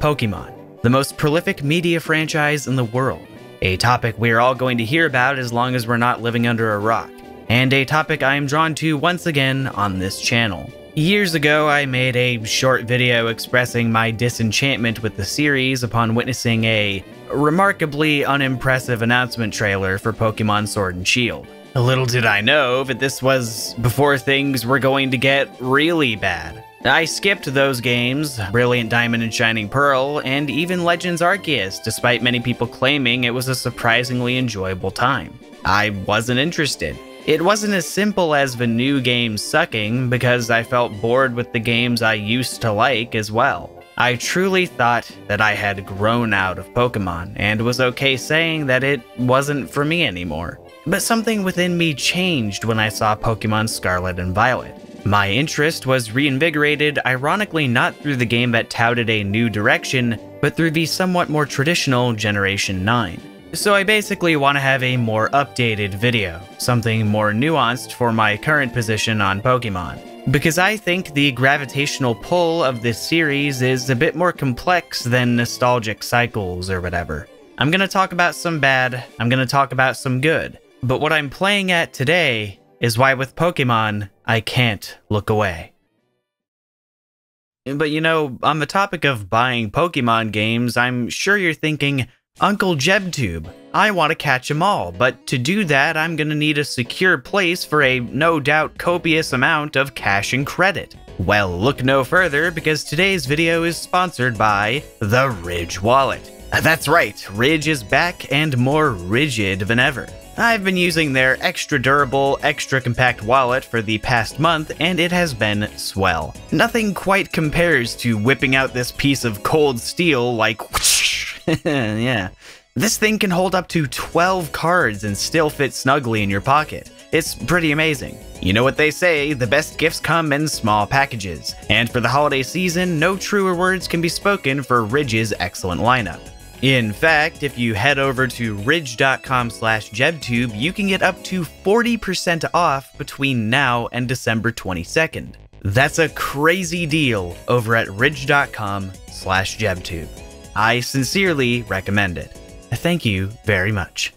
Pokemon, the most prolific media franchise in the world. A topic we're all going to hear about as long as we're not living under a rock, and a topic I am drawn to once again on this channel. Years ago, I made a short video expressing my disenchantment with the series upon witnessing a remarkably unimpressive announcement trailer for Pokemon Sword and Shield. Little did I know that this was before things were going to get really bad. I skipped those games, Brilliant Diamond and Shining Pearl, and even Legends Arceus, despite many people claiming it was a surprisingly enjoyable time. I wasn't interested. It wasn't as simple as the new games sucking, because I felt bored with the games I used to like as well. I truly thought that I had grown out of Pokemon, and was okay saying that it wasn't for me anymore. But something within me changed when I saw Pokemon Scarlet and Violet. My interest was reinvigorated, ironically not through the game that touted a new direction, but through the somewhat more traditional Generation 9. So I basically want to have a more updated video, something more nuanced for my current position on Pokemon. Because I think the gravitational pull of this series is a bit more complex than nostalgic cycles or whatever. I'm gonna talk about some bad, I'm gonna talk about some good, but what I'm playing at today is why with Pokemon, I can't look away. But you know, on the topic of buying Pokemon games, I'm sure you're thinking, Uncle JebTube, I want to catch them all, but to do that, I'm gonna need a secure place for a no doubt copious amount of cash and credit. Well, look no further because today's video is sponsored by the Ridge Wallet. That's right, Ridge is back and more rigid than ever. I've been using their extra durable, extra compact wallet for the past month, and it has been swell. Nothing quite compares to whipping out this piece of cold steel like yeah. This thing can hold up to 12 cards and still fit snugly in your pocket. It's pretty amazing. You know what they say, the best gifts come in small packages. And for the holiday season, no truer words can be spoken for Ridge's excellent lineup. In fact, if you head over to ridge.com slash jebtube, you can get up to 40% off between now and December 22nd. That's a crazy deal over at ridge.com slash jebtube. I sincerely recommend it. Thank you very much.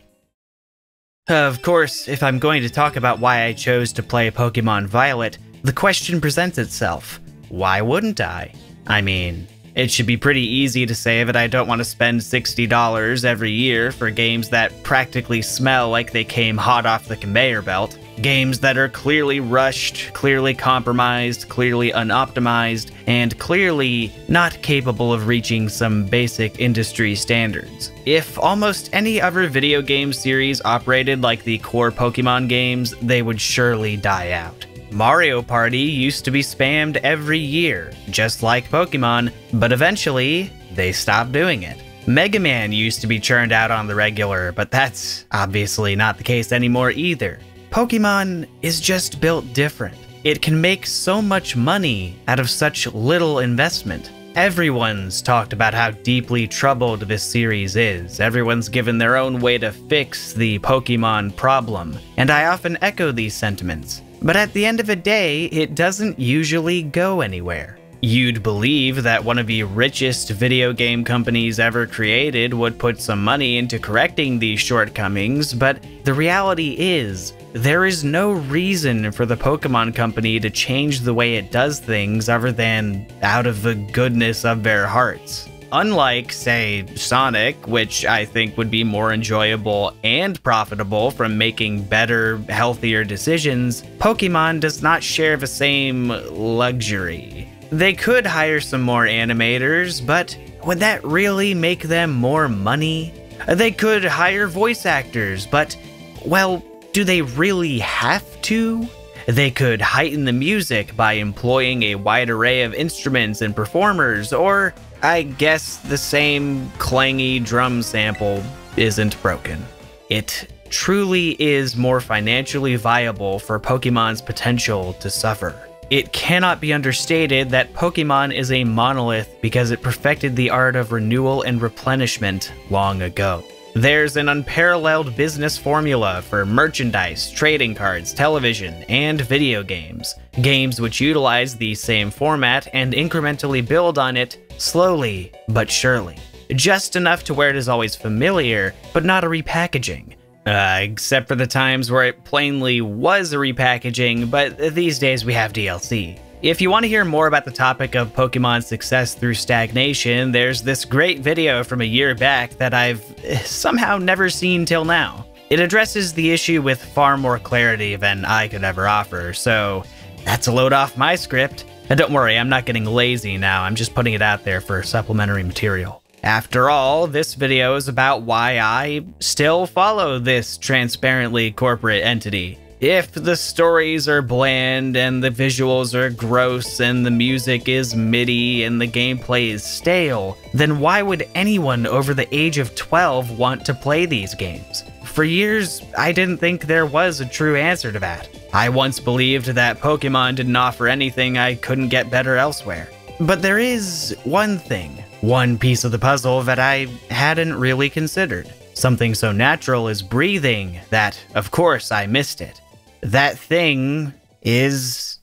Of course, if I'm going to talk about why I chose to play Pokemon Violet, the question presents itself. Why wouldn't I? I mean, it should be pretty easy to say that I don't want to spend $60 every year for games that practically smell like they came hot off the conveyor belt. Games that are clearly rushed, clearly compromised, clearly unoptimized, and clearly not capable of reaching some basic industry standards. If almost any other video game series operated like the core Pokemon games, they would surely die out. Mario Party used to be spammed every year, just like Pokemon, but eventually, they stopped doing it. Mega Man used to be churned out on the regular, but that's obviously not the case anymore either. Pokemon is just built different. It can make so much money out of such little investment. Everyone's talked about how deeply troubled this series is. Everyone's given their own way to fix the Pokemon problem, and I often echo these sentiments. But at the end of the day, it doesn't usually go anywhere. You'd believe that one of the richest video game companies ever created would put some money into correcting these shortcomings, but the reality is, there is no reason for the Pokemon Company to change the way it does things other than out of the goodness of their hearts. Unlike, say, Sonic, which I think would be more enjoyable and profitable from making better, healthier decisions, Pokemon does not share the same luxury. They could hire some more animators, but would that really make them more money? They could hire voice actors, but, well, do they really have to? They could heighten the music by employing a wide array of instruments and performers, or I guess the same clangy drum sample isn't broken. It truly is more financially viable for Pokemon's potential to suffer. It cannot be understated that Pokemon is a monolith because it perfected the art of renewal and replenishment long ago. There's an unparalleled business formula for merchandise, trading cards, television, and video games. games which utilize the same format and incrementally build on it slowly but surely. Just enough to where it is always familiar, but not a repackaging. Uh, except for the times where it plainly was a repackaging, but these days we have DLC. If you want to hear more about the topic of Pokemon's success through stagnation, there's this great video from a year back that I've eh, somehow never seen till now. It addresses the issue with far more clarity than I could ever offer, so that's a load off my script. And don't worry, I'm not getting lazy now, I'm just putting it out there for supplementary material. After all, this video is about why I still follow this transparently corporate entity. If the stories are bland and the visuals are gross and the music is MIDI and the gameplay is stale, then why would anyone over the age of 12 want to play these games? For years, I didn't think there was a true answer to that. I once believed that Pokemon didn't offer anything I couldn't get better elsewhere. But there is one thing, one piece of the puzzle that I hadn't really considered. Something so natural as breathing that, of course, I missed it that thing is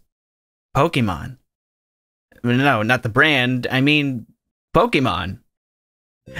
Pokemon. No, not the brand. I mean, Pokemon.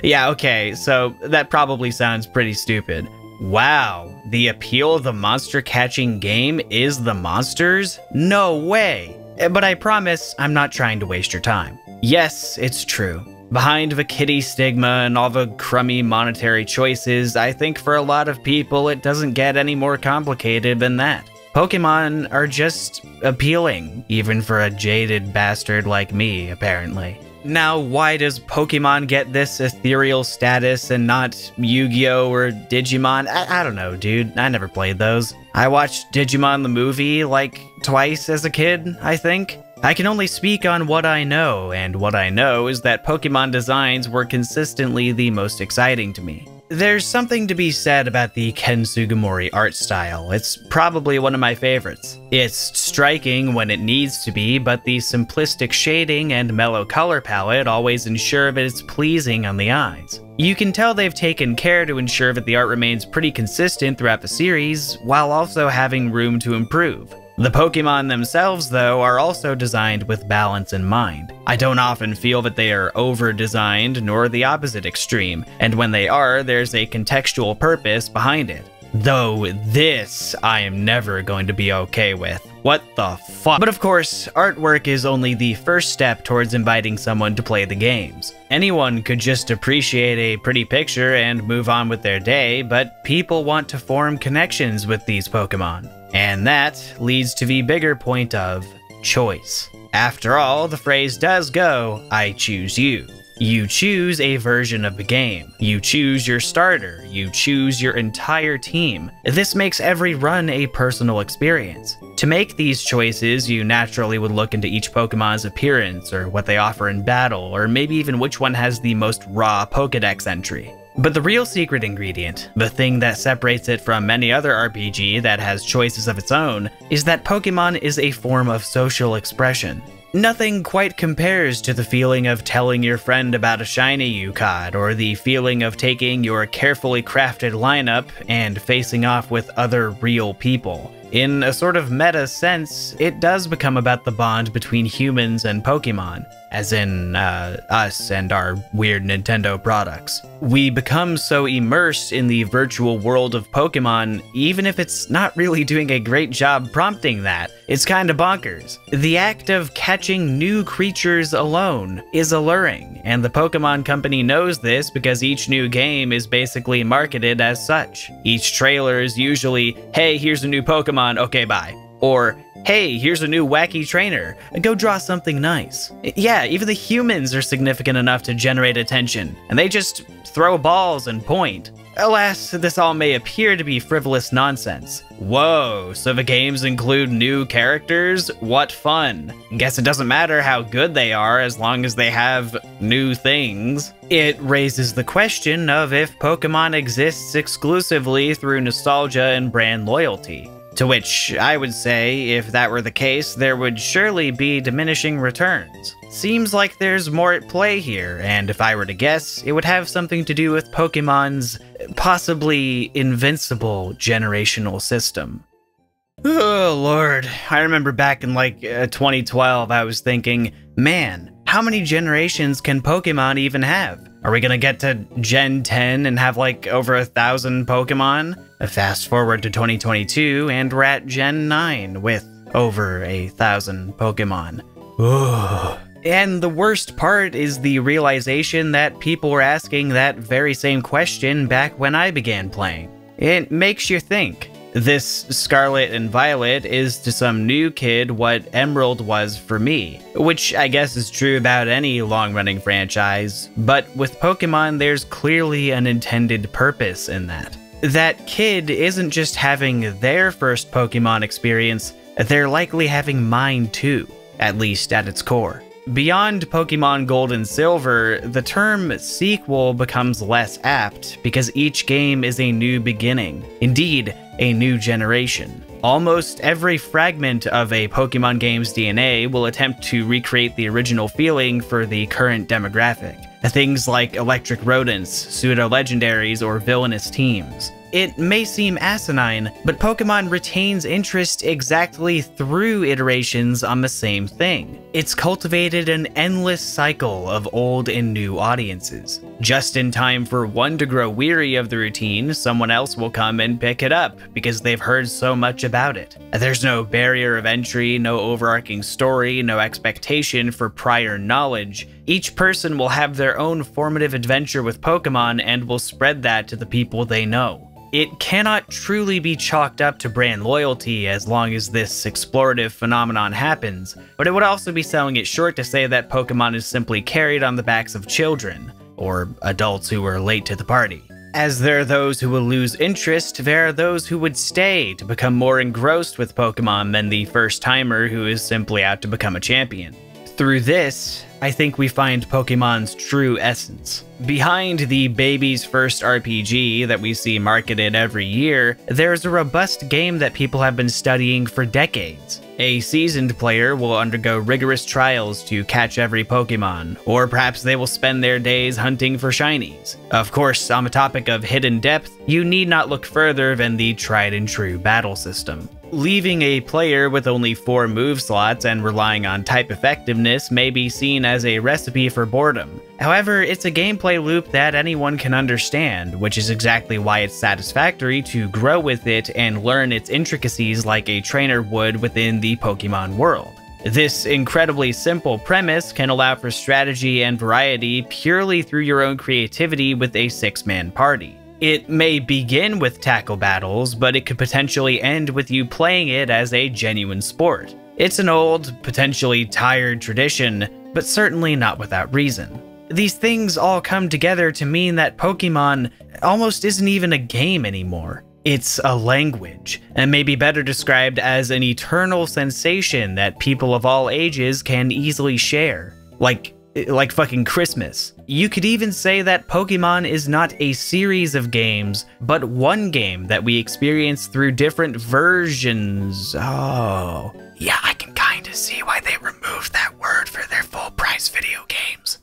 Yeah, okay, so that probably sounds pretty stupid. Wow, the appeal of the monster catching game is the monsters? No way! Eh, but I promise I'm not trying to waste your time. Yes, it's true. Behind the kitty stigma and all the crummy monetary choices, I think for a lot of people it doesn't get any more complicated than that. Pokemon are just appealing, even for a jaded bastard like me, apparently. Now, why does Pokemon get this ethereal status and not Yu-Gi-Oh! or Digimon? I, I, don't know, dude. I never played those. I watched Digimon the movie like twice as a kid, I think. I can only speak on what I know, and what I know is that Pokemon designs were consistently the most exciting to me. There's something to be said about the Ken Sugimori art style. It's probably one of my favorites. It's striking when it needs to be, but the simplistic shading and mellow color palette always ensure that it's pleasing on the eyes. You can tell they've taken care to ensure that the art remains pretty consistent throughout the series, while also having room to improve. The Pokemon themselves, though, are also designed with balance in mind. I don't often feel that they are over-designed, nor the opposite extreme, and when they are, there's a contextual purpose behind it. Though this, I am never going to be okay with. What the fuck? But of course, artwork is only the first step towards inviting someone to play the games. Anyone could just appreciate a pretty picture and move on with their day, but people want to form connections with these Pokemon. And that leads to the bigger point of choice. After all, the phrase does go, I choose you. You choose a version of the game. You choose your starter. You choose your entire team. This makes every run a personal experience. To make these choices, you naturally would look into each Pokemon's appearance, or what they offer in battle, or maybe even which one has the most raw Pokedex entry. But the real secret ingredient, the thing that separates it from many other RPG that has choices of its own, is that Pokemon is a form of social expression. Nothing quite compares to the feeling of telling your friend about a shiny you caught, or the feeling of taking your carefully crafted lineup and facing off with other real people. In a sort of meta sense, it does become about the bond between humans and Pokemon, as in uh, us and our weird Nintendo products. We become so immersed in the virtual world of Pokemon, even if it's not really doing a great job prompting that. It's kinda bonkers. The act of catching new creatures alone is alluring, and the Pokemon Company knows this because each new game is basically marketed as such. Each trailer is usually, hey, here's a new Pokemon okay, bye. Or, hey, here's a new wacky trainer, go draw something nice. Yeah, even the humans are significant enough to generate attention, and they just throw balls and point. Alas, this all may appear to be frivolous nonsense. Whoa, so the games include new characters? What fun. Guess it doesn't matter how good they are as long as they have new things. It raises the question of if Pokemon exists exclusively through nostalgia and brand loyalty. To which I would say, if that were the case, there would surely be diminishing returns. Seems like there's more at play here, and if I were to guess, it would have something to do with Pokemon's possibly invincible generational system. Oh, Lord. I remember back in like uh, 2012, I was thinking, man, how many generations can Pokemon even have? Are we gonna get to Gen 10 and have like over a thousand Pokemon? Fast forward to 2022, and we're at Gen 9 with over a thousand Pokemon. Ooh. And the worst part is the realization that people were asking that very same question back when I began playing. It makes you think. This Scarlet and Violet is to some new kid what Emerald was for me, which I guess is true about any long running franchise, but with Pokemon, there's clearly an intended purpose in that. That kid isn't just having their first Pokemon experience, they're likely having mine too, at least at its core. Beyond Pokemon Gold and Silver, the term sequel becomes less apt because each game is a new beginning, indeed, a new generation. Almost every fragment of a Pokemon game's DNA will attempt to recreate the original feeling for the current demographic. Things like electric rodents, pseudo legendaries, or villainous teams. It may seem asinine, but Pokemon retains interest exactly through iterations on the same thing. It's cultivated an endless cycle of old and new audiences. Just in time for one to grow weary of the routine, someone else will come and pick it up because they've heard so much about it. There's no barrier of entry, no overarching story, no expectation for prior knowledge. Each person will have their own formative adventure with Pokemon and will spread that to the people they know. It cannot truly be chalked up to brand loyalty as long as this explorative phenomenon happens, but it would also be selling it short to say that Pokemon is simply carried on the backs of children, or adults who were late to the party. As there are those who will lose interest, there are those who would stay to become more engrossed with Pokemon than the first timer who is simply out to become a champion. Through this, I think we find Pokemon's true essence. Behind the baby's first RPG that we see marketed every year, there's a robust game that people have been studying for decades. A seasoned player will undergo rigorous trials to catch every Pokemon, or perhaps they will spend their days hunting for shinies. Of course, on the topic of hidden depth, you need not look further than the tried and true battle system. Leaving a player with only four move slots and relying on type effectiveness may be seen as a recipe for boredom. However, it's a gameplay loop that anyone can understand, which is exactly why it's satisfactory to grow with it and learn its intricacies like a trainer would within the Pokemon world. This incredibly simple premise can allow for strategy and variety purely through your own creativity with a six man party. It may begin with tackle battles, but it could potentially end with you playing it as a genuine sport. It's an old, potentially tired tradition, but certainly not without reason. These things all come together to mean that Pokemon almost isn't even a game anymore. It's a language, and may be better described as an eternal sensation that people of all ages can easily share. Like like fucking Christmas. You could even say that Pokemon is not a series of games, but one game that we experience through different versions. Oh. Yeah, I can kinda see why they removed that word for their full price video games.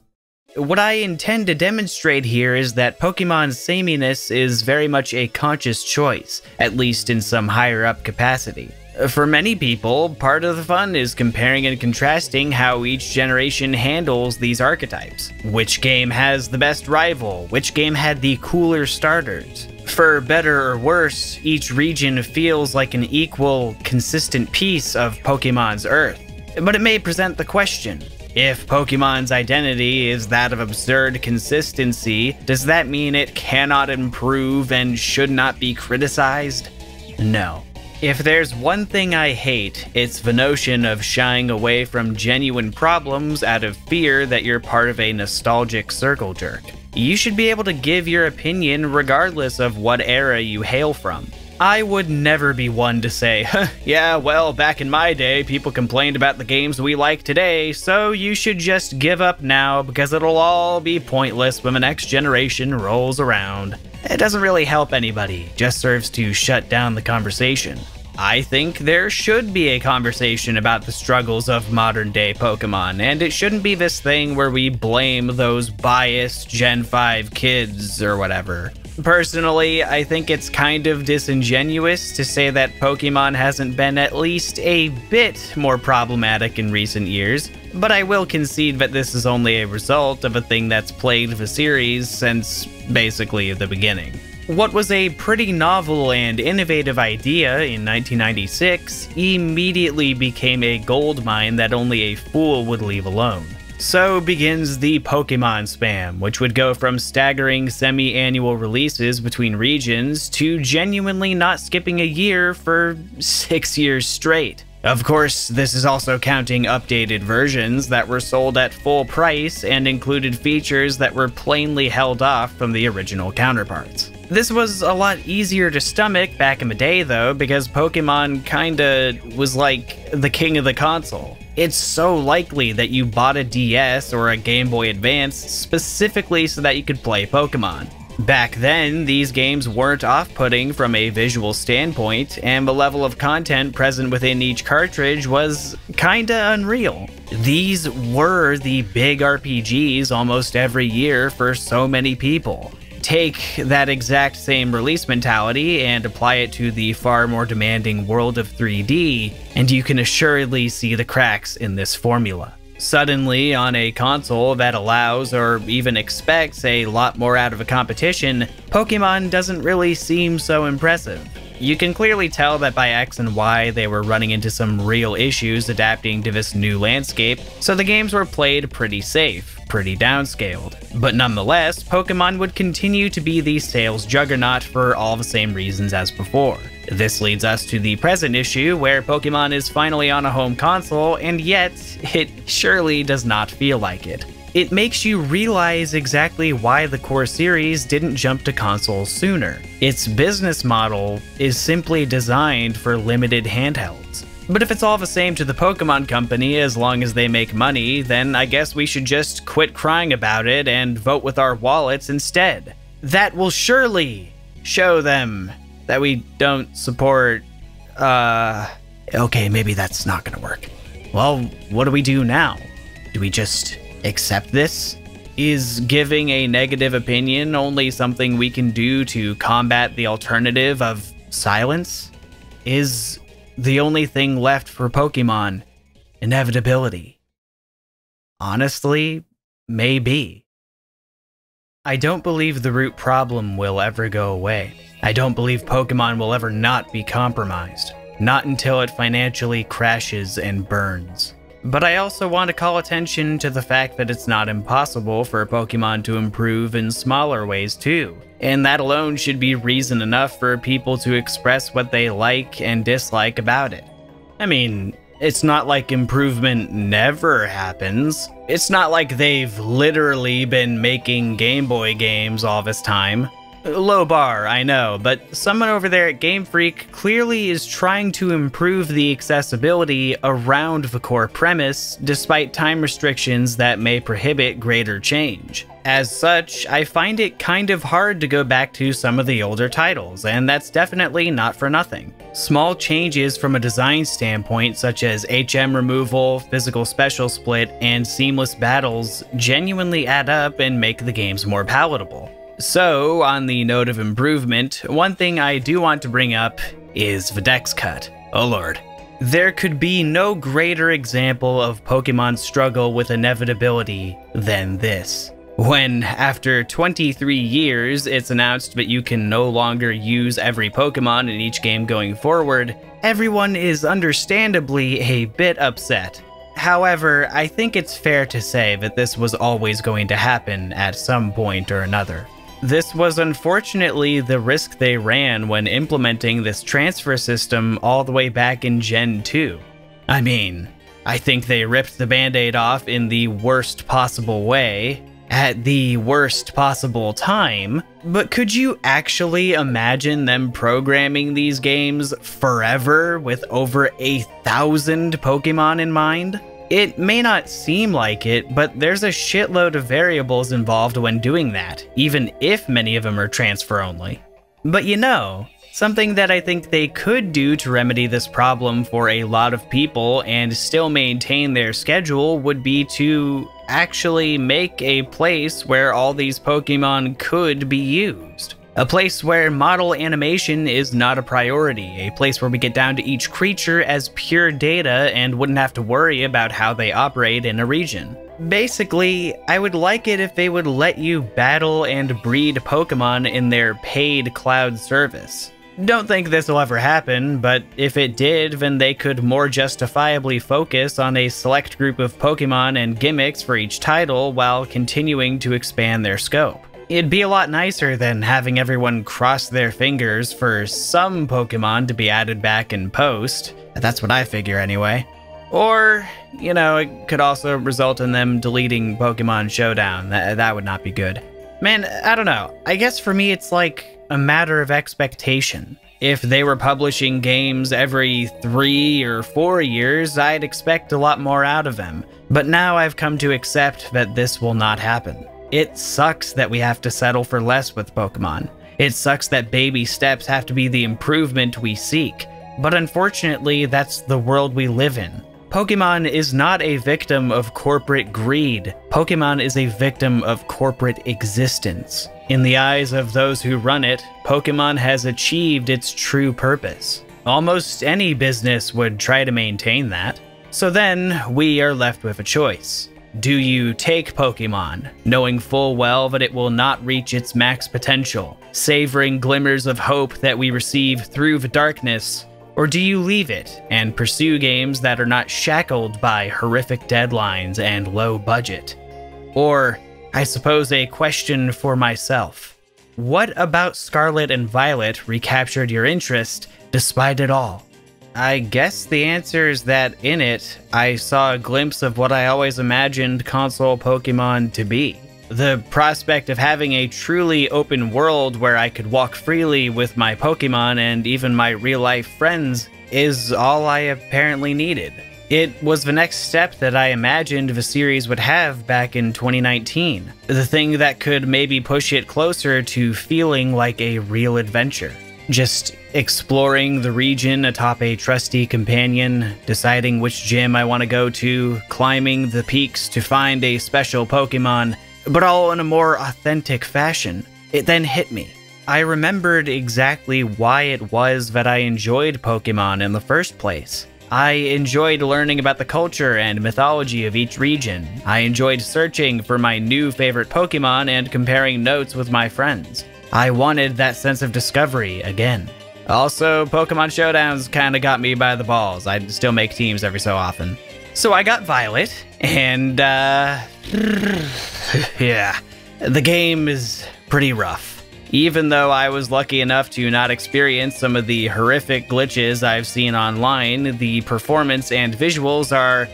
What I intend to demonstrate here is that Pokemon's sameness is very much a conscious choice, at least in some higher up capacity. For many people, part of the fun is comparing and contrasting how each generation handles these archetypes. Which game has the best rival? Which game had the cooler starters? For better or worse, each region feels like an equal, consistent piece of Pokemon's Earth. But it may present the question if Pokemon's identity is that of absurd consistency, does that mean it cannot improve and should not be criticized? No. If there's one thing I hate, it's the notion of shying away from genuine problems out of fear that you're part of a nostalgic circle jerk. You should be able to give your opinion regardless of what era you hail from. I would never be one to say, huh, yeah, well, back in my day, people complained about the games we like today, so you should just give up now because it'll all be pointless when the next generation rolls around. It doesn't really help anybody, just serves to shut down the conversation. I think there should be a conversation about the struggles of modern day Pokemon, and it shouldn't be this thing where we blame those biased Gen 5 kids or whatever. Personally, I think it's kind of disingenuous to say that Pokemon hasn't been at least a bit more problematic in recent years, but I will concede that this is only a result of a thing that's plagued the series since basically the beginning. What was a pretty novel and innovative idea in 1996 immediately became a gold mine that only a fool would leave alone. So begins the Pokemon spam, which would go from staggering semi annual releases between regions to genuinely not skipping a year for six years straight. Of course, this is also counting updated versions that were sold at full price and included features that were plainly held off from the original counterparts. This was a lot easier to stomach back in the day though, because Pokemon kinda was like the king of the console. It's so likely that you bought a DS or a Game Boy Advance specifically so that you could play Pokemon. Back then, these games weren't off-putting from a visual standpoint, and the level of content present within each cartridge was kinda unreal. These were the big RPGs almost every year for so many people take that exact same release mentality and apply it to the far more demanding world of 3D, and you can assuredly see the cracks in this formula. Suddenly, on a console that allows or even expects a lot more out of a competition, Pokemon doesn't really seem so impressive. You can clearly tell that by X and Y they were running into some real issues adapting to this new landscape, so the games were played pretty safe, pretty downscaled. But nonetheless, Pokemon would continue to be the sales juggernaut for all the same reasons as before. This leads us to the present issue where Pokemon is finally on a home console, and yet, it surely does not feel like it it makes you realize exactly why the core series didn't jump to consoles sooner. Its business model is simply designed for limited handhelds. But if it's all the same to the Pokemon Company as long as they make money, then I guess we should just quit crying about it and vote with our wallets instead. That will surely show them that we don't support, uh. Okay, maybe that's not gonna work. Well, what do we do now? Do we just accept this? Is giving a negative opinion only something we can do to combat the alternative of silence? Is the only thing left for Pokemon inevitability? Honestly, maybe. I don't believe the root problem will ever go away. I don't believe Pokemon will ever not be compromised. Not until it financially crashes and burns. But I also want to call attention to the fact that it's not impossible for Pokemon to improve in smaller ways too. And that alone should be reason enough for people to express what they like and dislike about it. I mean, it's not like improvement never happens. It's not like they've literally been making Game Boy games all this time. Low bar, I know, but someone over there at Game Freak clearly is trying to improve the accessibility around the core premise, despite time restrictions that may prohibit greater change. As such, I find it kind of hard to go back to some of the older titles, and that's definitely not for nothing. Small changes from a design standpoint, such as HM removal, physical special split, and seamless battles, genuinely add up and make the games more palatable. So, on the note of improvement, one thing I do want to bring up is the Cut. Oh lord. There could be no greater example of Pokemon's struggle with inevitability than this. When, after 23 years, it's announced that you can no longer use every Pokemon in each game going forward, everyone is understandably a bit upset. However, I think it's fair to say that this was always going to happen at some point or another. This was unfortunately the risk they ran when implementing this transfer system all the way back in Gen 2. I mean, I think they ripped the band aid off in the worst possible way, at the worst possible time, but could you actually imagine them programming these games forever with over a thousand Pokemon in mind? It may not seem like it, but there's a shitload of variables involved when doing that, even if many of them are transfer only. But you know, something that I think they could do to remedy this problem for a lot of people and still maintain their schedule would be to actually make a place where all these Pokemon could be used. A place where model animation is not a priority, a place where we get down to each creature as pure data and wouldn't have to worry about how they operate in a region. Basically, I would like it if they would let you battle and breed Pokemon in their paid cloud service. Don't think this will ever happen, but if it did, then they could more justifiably focus on a select group of Pokemon and gimmicks for each title while continuing to expand their scope. It'd be a lot nicer than having everyone cross their fingers for some Pokemon to be added back in post. That's what I figure anyway. Or, you know, it could also result in them deleting Pokemon Showdown. That, that would not be good. Man, I don't know. I guess for me, it's like a matter of expectation. If they were publishing games every three or four years, I'd expect a lot more out of them. But now I've come to accept that this will not happen. It sucks that we have to settle for less with Pokemon. It sucks that baby steps have to be the improvement we seek. But unfortunately, that's the world we live in. Pokemon is not a victim of corporate greed. Pokemon is a victim of corporate existence. In the eyes of those who run it, Pokemon has achieved its true purpose. Almost any business would try to maintain that. So then, we are left with a choice. Do you take Pokemon, knowing full well that it will not reach its max potential, savoring glimmers of hope that we receive through the darkness, or do you leave it and pursue games that are not shackled by horrific deadlines and low budget? Or, I suppose, a question for myself. What about Scarlet and Violet recaptured your interest despite it all? I guess the answer is that in it, I saw a glimpse of what I always imagined console Pokemon to be. The prospect of having a truly open world where I could walk freely with my Pokemon and even my real life friends is all I apparently needed. It was the next step that I imagined the series would have back in 2019. The thing that could maybe push it closer to feeling like a real adventure. Just exploring the region atop a trusty companion, deciding which gym I want to go to, climbing the peaks to find a special Pokemon, but all in a more authentic fashion. It then hit me. I remembered exactly why it was that I enjoyed Pokemon in the first place. I enjoyed learning about the culture and mythology of each region. I enjoyed searching for my new favorite Pokemon and comparing notes with my friends. I wanted that sense of discovery again. Also, Pokemon Showdowns kinda got me by the balls. I still make teams every so often. So I got Violet, and uh, yeah, the game is pretty rough. Even though I was lucky enough to not experience some of the horrific glitches I've seen online, the performance and visuals are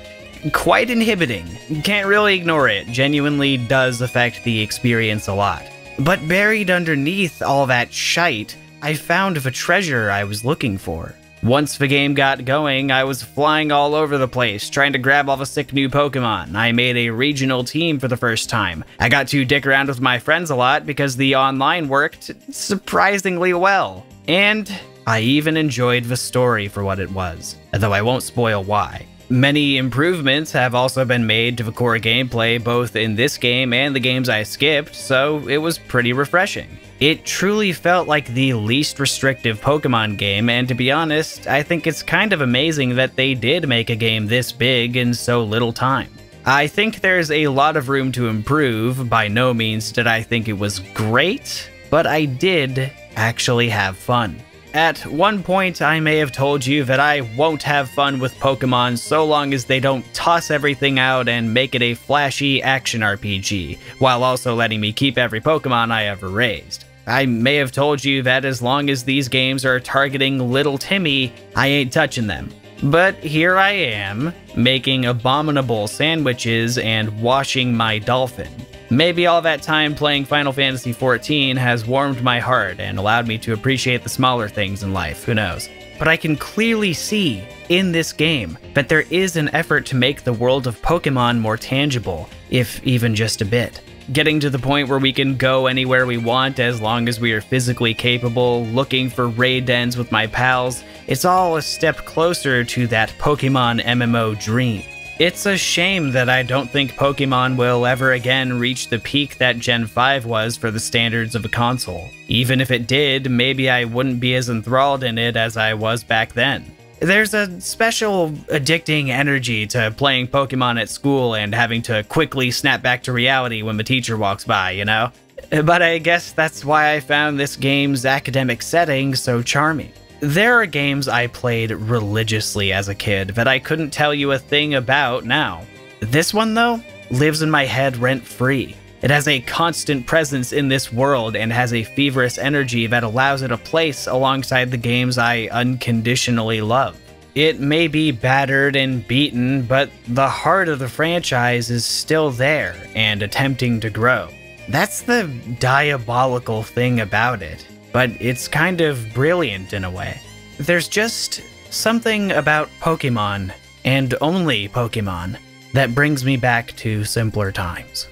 quite inhibiting. Can't really ignore it, genuinely does affect the experience a lot. But buried underneath all that shite, I found the treasure I was looking for. Once the game got going, I was flying all over the place, trying to grab all the sick new Pokemon. I made a regional team for the first time. I got to dick around with my friends a lot because the online worked surprisingly well. And I even enjoyed the story for what it was, though I won't spoil why. Many improvements have also been made to the core gameplay both in this game and the games I skipped, so it was pretty refreshing. It truly felt like the least restrictive Pokemon game, and to be honest, I think it's kind of amazing that they did make a game this big in so little time. I think there's a lot of room to improve, by no means did I think it was great, but I did actually have fun. At one point, I may have told you that I won't have fun with Pokemon so long as they don't toss everything out and make it a flashy action RPG, while also letting me keep every Pokemon I ever raised. I may have told you that as long as these games are targeting little Timmy, I ain't touching them. But here I am, making abominable sandwiches and washing my dolphin. Maybe all that time playing Final Fantasy XIV has warmed my heart and allowed me to appreciate the smaller things in life, who knows. But I can clearly see in this game that there is an effort to make the world of Pokemon more tangible, if even just a bit getting to the point where we can go anywhere we want as long as we are physically capable, looking for raid dens with my pals, it's all a step closer to that Pokemon MMO dream. It's a shame that I don't think Pokemon will ever again reach the peak that Gen 5 was for the standards of a console. Even if it did, maybe I wouldn't be as enthralled in it as I was back then. There's a special addicting energy to playing Pokemon at school and having to quickly snap back to reality when the teacher walks by, you know? But I guess that's why I found this game's academic setting so charming. There are games I played religiously as a kid that I couldn't tell you a thing about now. This one, though, lives in my head rent free. It has a constant presence in this world and has a feverish energy that allows it a place alongside the games I unconditionally love. It may be battered and beaten, but the heart of the franchise is still there and attempting to grow. That's the diabolical thing about it, but it's kind of brilliant in a way. There's just something about Pokemon, and only Pokemon, that brings me back to simpler times.